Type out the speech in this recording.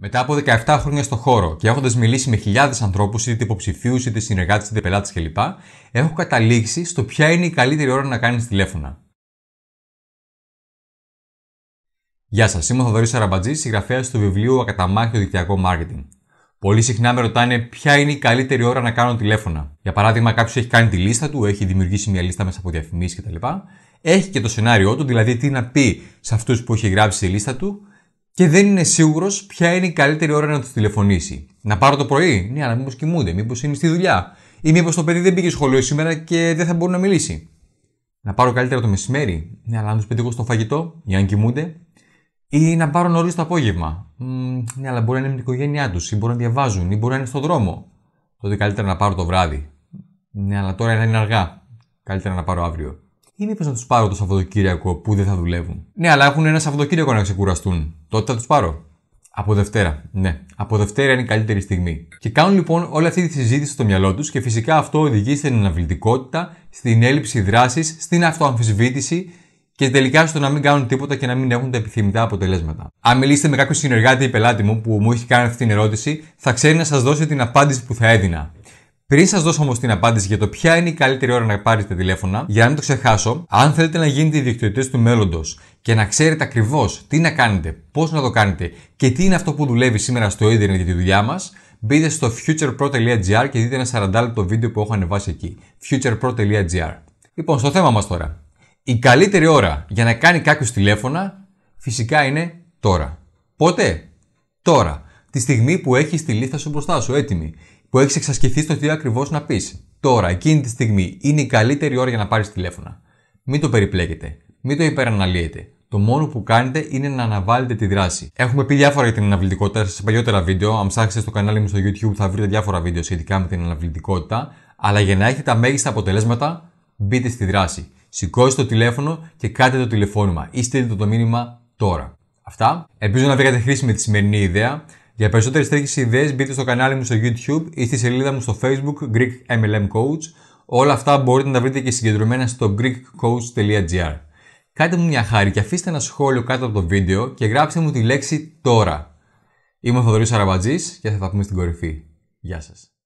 Μετά από 17 χρόνια στο χώρο και έχοντας μιλήσει με χιλιάδες ανθρώπους, είτε υποψηφίους, είτε συνεργάτες, είτε πελάτες κλπ., έχω καταλήξει στο ποια είναι η καλύτερη ώρα να κάνεις τηλέφωνα. Γεια σας, είμαι ο Θοδωρής Αραμπατζή, συγγραφέας του βιβλίου Ακαταμάχητο Δικτυακό Μάρκετινγκ. Πολύ συχνά με ρωτάνε ποια είναι η καλύτερη ώρα να κάνω τηλέφωνα. Για παράδειγμα, κάποιος έχει κάνει τη λίστα του, έχει δημιουργήσει μια λίστα μέσα από διαφημίσεις κτλ. Έχει και το σενάριό του, δηλαδή τι να πει σε αυτούς που έχει γράψει τη λίστα του και δεν είναι σίγουρος ποια είναι η καλύτερη ώρα να τους τηλεφωνήσει. Να πάρω το πρωί, ναι, αλλά μήπως κοιμούνται, μήπως είναι στη δουλειά. Ή μήπως το παιδί δεν πήγε σχολείο σήμερα και δεν θα μπορεί να μιλήσει. Να πάρω καλύτερα το μεσημέρι, ναι, αλλά αν τους πετύχω στο φαγητό, ή αν κοιμούνται. Ή να πάρω νωρίς το απόγευμα; Μ, ναι, αλλά μπορεί να είναι με την οικογένειά τους, ή μπορεί να διαβάζουν, ή μπορεί να είναι στον δρόμο. Τότε καλύτερα να πάρω το βράδυ. Ναι, αλλά τώρα είναι αργά. Καλύτερα να πάρω αύριο. Ή μήπως να τους πάρω το Σαββατοκύριακο που δεν θα δουλεύουν; Ναι, αλλά έχουν ένα Σαββατοκύριακο να ξεκουραστούν. Τότε θα τους πάρω. Από Δευτέρα. Ναι, από Δευτέρα είναι η καλύτερη στιγμή. Και κάνουν λοιπόν όλη αυτή τη συζήτηση στο μυαλό τους και φυσικά αυτό οδηγεί στην αναβλητικότητα, στην έλλειψη δράσης, στην αυτοαμφισβήτηση και τελικά στο να μην κάνουν τίποτα και να μην έχουν τα επιθυμητά αποτελέσματα. Αν μιλήσετε με κάποιον συνεργάτη ή πελάτη μου που μου έχει κάνει αυτή την ερώτηση, θα ξέρει να σας δώσει την απάντηση που θα έδινα. Πριν σας δώσω όμως την απάντηση για το ποια είναι η καλύτερη ώρα να πάρετε τηλέφωνα, για να μην το ξεχάσω, αν θέλετε να γίνετε ιδιοκτητέ του μέλλοντος και να ξέρετε ακριβώς τι να κάνετε, πώς να το κάνετε και τι είναι αυτό που δουλεύει σήμερα στο Ιντερνετ για τη δουλειά μας, μπείτε στο futurepro.gr και δείτε ένα 40 λεπτό βίντεο που έχω ανεβάσει εκεί. futurepro.gr. Λοιπόν, στο θέμα μας τώρα. Η καλύτερη ώρα για να κάνει κάποιος τηλέφωνα φυσικά είναι τώρα. Πότε; Τώρα. Τη στιγμή που έχει τη λίστα σου μπροστά σου έτοιμη που έχεις εξασκηθεί στο τι ακριβώς να πεις. Τώρα, εκείνη τη στιγμή, είναι η καλύτερη ώρα για να πάρεις τηλέφωνα. Μην το περιπλέκετε. Μην το υπεραναλύετε. Το μόνο που κάνετε είναι να αναβάλετε τη δράση. Έχουμε πει διάφορα για την αναβλητικότητα σε παλιότερα βίντεο. Αν ψάξετε στο κανάλι μου στο YouTube θα βρείτε διάφορα βίντεο σχετικά με την αναβλητικότητα. Αλλά για να έχετε τα μέγιστα αποτελέσματα, μπείτε στη δράση. Σηκώστε το τηλέφωνο και κάντε το τηλεφώνημα ή στείλτε το μήνυμα τώρα. Αυτά. Ελπίζω να βρήκατε χρήσιμη τη σημερινή ιδέα. Για περισσότερες τέτοιες ιδέες μπείτε στο κανάλι μου στο YouTube ή στη σελίδα μου στο Facebook Greek MLM Coach. Όλα αυτά μπορείτε να τα βρείτε και συγκεντρωμένα στο greekcoach.gr. Κάντε μου μια χάρη και αφήστε ένα σχόλιο κάτω από το βίντεο και γράψτε μου τη λέξη τώρα. Είμαι ο Θοδωρής Αραμπατζής και θα τα πούμε στην κορυφή. Γεια σας.